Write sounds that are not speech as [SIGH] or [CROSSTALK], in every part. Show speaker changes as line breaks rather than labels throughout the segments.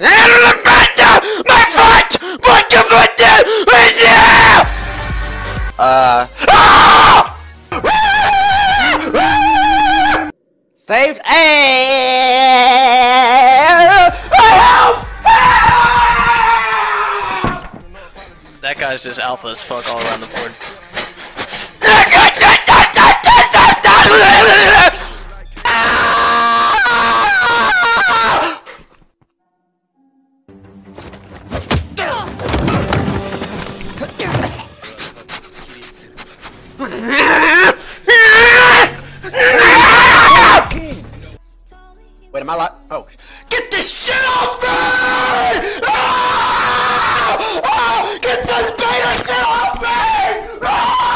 My foot! What the fuck? Uh. Ah! [LAUGHS] Saved. Help!
That guy's just alpha as fuck all around the board. [LAUGHS]
Wait, am I live? Oh. Get this shit off me! Ah! Ah! Get this beta shit off me! Ah!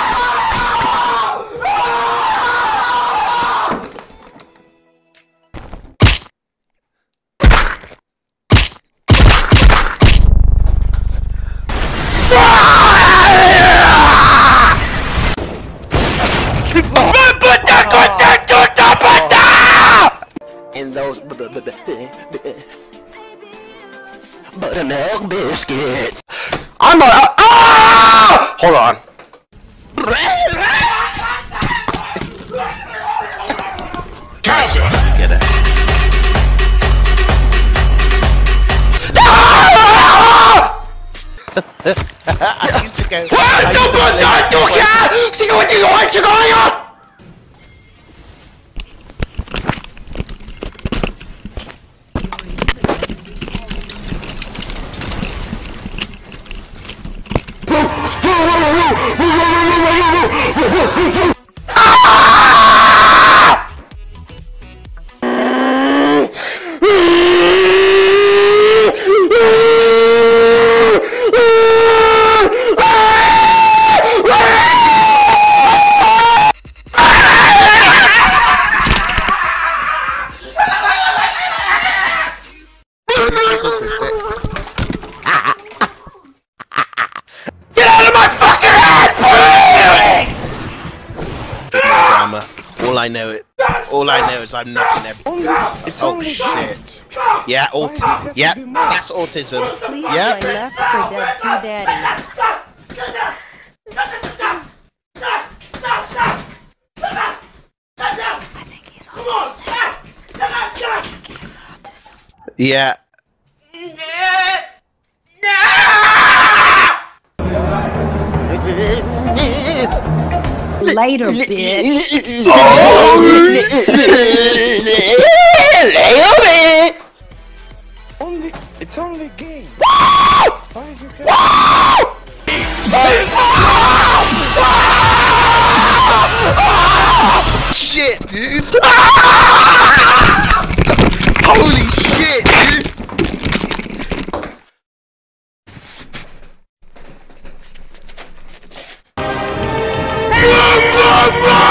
Ah! And milk biscuits. I'm a. Ah! Hold on.
Get [LAUGHS] it. I used to go.
What the fuck? Don't what you want? difficult to say. Get out of my fucking head, please!
Drama. All I know it. All I know is I'm knocking everything.
It's
oh shit. Yeah, autism. yeah, that's autism.
Please
yeah.
I think he's autistic. I think he's autistic.
Yeah.
Later, bitch. Oh.
only it's only game. Why you can
Shit, dude.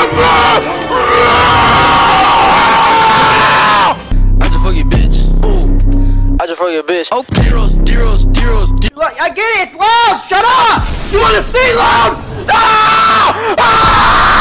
I just fuck your bitch. Ooh. I just fuck your bitch. Oh, zeros, zeros, zeros, zeros.
I get it, it's loud! Shut up! You wanna stay loud? Ah! Ah!